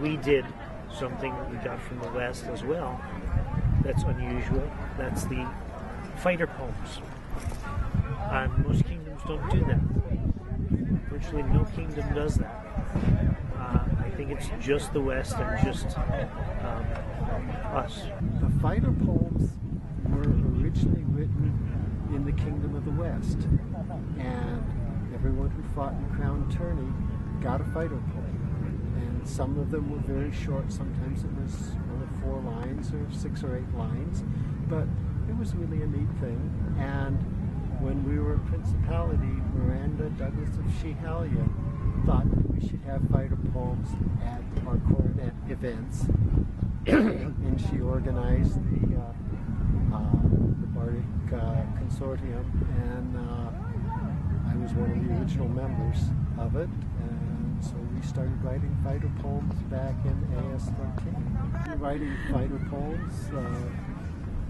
we did something that we got from the West as well that's unusual. That's the fighter poems. And most kingdoms don't do that. Virtually no kingdom does that. Uh, I think it's just the West and just um, us. The fighter poems were originally written in the Kingdom of the West, and everyone who fought in Crown Tourney got a fighter poem. Some of them were very short. Sometimes it was only four lines or six or eight lines, but it was really a neat thing. And when we were a principality, Miranda Douglas of Shehalia thought that we should have fighter poems at our coronet events, and she organized the uh, uh, the Bardic uh, Consortium, and uh, I was one of the original members of it, and so we started writing fighter poems back in AS13. Been writing fighter poems uh,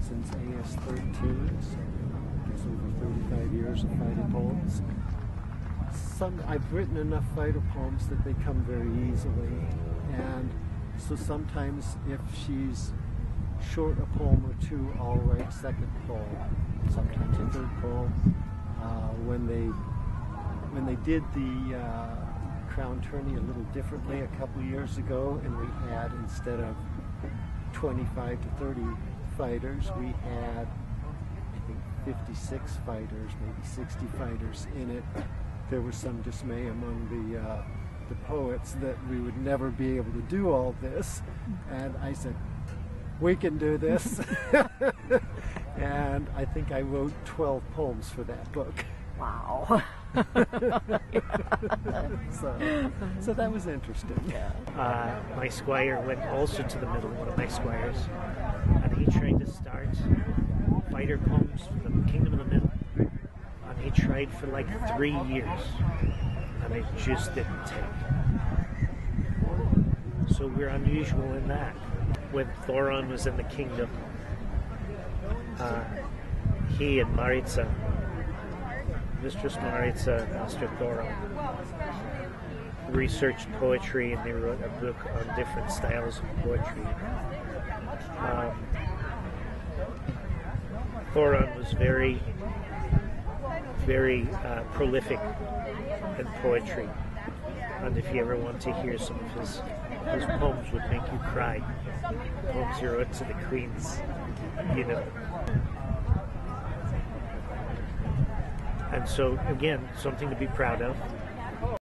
since AS13, so over 35 years of fighter poems. Some I've written enough fighter poems that they come very easily, and so sometimes if she's short a poem or two, I'll write second poem, sometimes a third poem. Uh, when they when they did the uh, crown tourney a little differently a couple years ago, and we had instead of 25 to 30 fighters, we had I think 56 fighters, maybe 60 fighters in it. There was some dismay among the uh, the poets that we would never be able to do all this, and I said, we can do this. and I think I wrote 12 poems for that book. Wow. so, so that was interesting. Uh, my squire went also to the middle, one of my squires, and he tried to start fighter poems for the Kingdom of the Middle. And he tried for like three years, and it just didn't take. So we're unusual in that. When Thoron was in the kingdom, uh, he and Maritza, Mistress Maritza and Master Thoron, researched poetry and they wrote a book on different styles of poetry. Um, Thoron was very, very uh, prolific in poetry. And if you ever want to hear some of his, his poems would make you cry. Poems he wrote to the queens, you know. And so, again, something to be proud of.